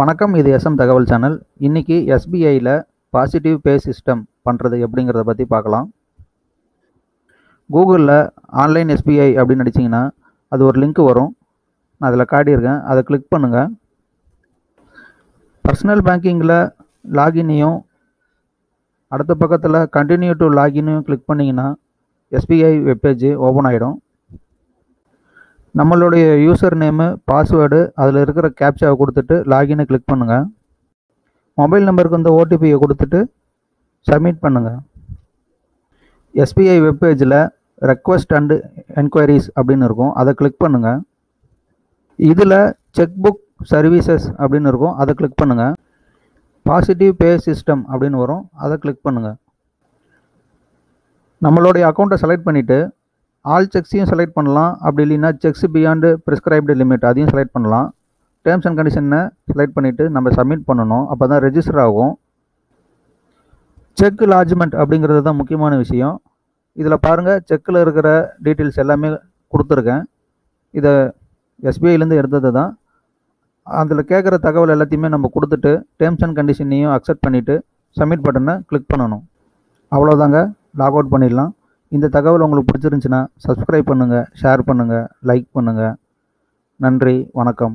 வணக்கம் இது எஸ்எம் தகவல் சேனல். இன்றைக்கி எஸ்பிஐயில் பாசிட்டிவ் பே சிஸ்டம் பண்ணுறது எப்படிங்கிறத பற்றி பார்க்கலாம். கூகுளில் ஆன்லைன் எஸ்பிஐ அப்படின்னு நடிச்சிங்கன்னா அது ஒரு லிங்க் வரும். நான் அதில் காட்டியிருக்கேன். அதை கிளிக் பண்ணுங்கள் பர்சனல் பேங்கிங்கில் லாகினையும் அடுத்த பக்கத்தில் கண்டினியூ டு லாகினையும் கிளிக் பண்ணிங்கன்னா எஸ்பிஐ வெப்பேஜ் ஓப்பன் ஆகிடும் நம்மளுடைய யூசர் நேமு பாஸ்வேர்டு அதில் இருக்கிற கேப்சாவை கொடுத்துட்டு லாகினை கிளிக் பண்ணுங்கள் மொபைல் நம்பருக்கு வந்து ஓடிபியை கொடுத்துட்டு சப்மிட் பண்ணுங்கள் எஸ்பிஐ வெப்பேஜில் ரெக்வஸ்ட் அண்டு என்கொயரிஸ் அப்படின்னு இருக்கும். அதை கிளிக் பண்ணுங்கள் இதில் செக் புக் சர்வீசஸ் அப்படின்னு இருக்கும். அதை கிளிக் பண்ணுங்கள் பாசிட்டிவ் பே சிஸ்டம் அப்படின்னு வரும். அதை கிளிக் பண்ணுங்கள் நம்மளுடைய அக்கௌண்ட்டை செலக்ட் பண்ணிவிட்டு ஆல் செக்ஸையும் செலக்ட் பண்ணலாம். அப்படி இல்லைன்னா செக்ஸ் பியாண்டு ப்ரிஸ்கிரைப்டு லிமிட் அதையும் செலக்ட் பண்ணலாம். டேர்ம்ஸ் அண்ட் கண்டிஷனை செலக்ட் பண்ணிவிட்டு நம்ம சப்மிட் பண்ணணும். அப்போ தான் ரெஜிஸ்டர் ஆகும். செக் லாட்ஜ்மெண்ட் அப்படிங்கிறது தான் முக்கியமான விஷயம். இதில் பாருங்கள் செக்கில் இருக்கிற டீட்டெயில்ஸ் எல்லாமே கொடுத்துருக்கேன். இதை எஸ்பிஐலேருந்து எடுத்தது தான். அதில் கேட்குற தகவல் எல்லாத்தையுமே நம்ம கொடுத்துட்டு டேர்ம்ஸ் அண்ட் கண்டிஷனையும் அக்செப்ட் பண்ணிவிட்டு சப்மிட் பட்டனை கிளிக் பண்ணணும். அவ்வளோதாங்க லாக் அவுட் பண்ணிடலாம். இந்த தகவல் உங்களுக்கு பிடிச்சிருந்துச்சுன்னா சப்ஸ்கிரைப் பண்ணுங்கள் ஷேர் பண்ணுங்கள் லைக் பண்ணுங்கள் நன்றி வணக்கம்.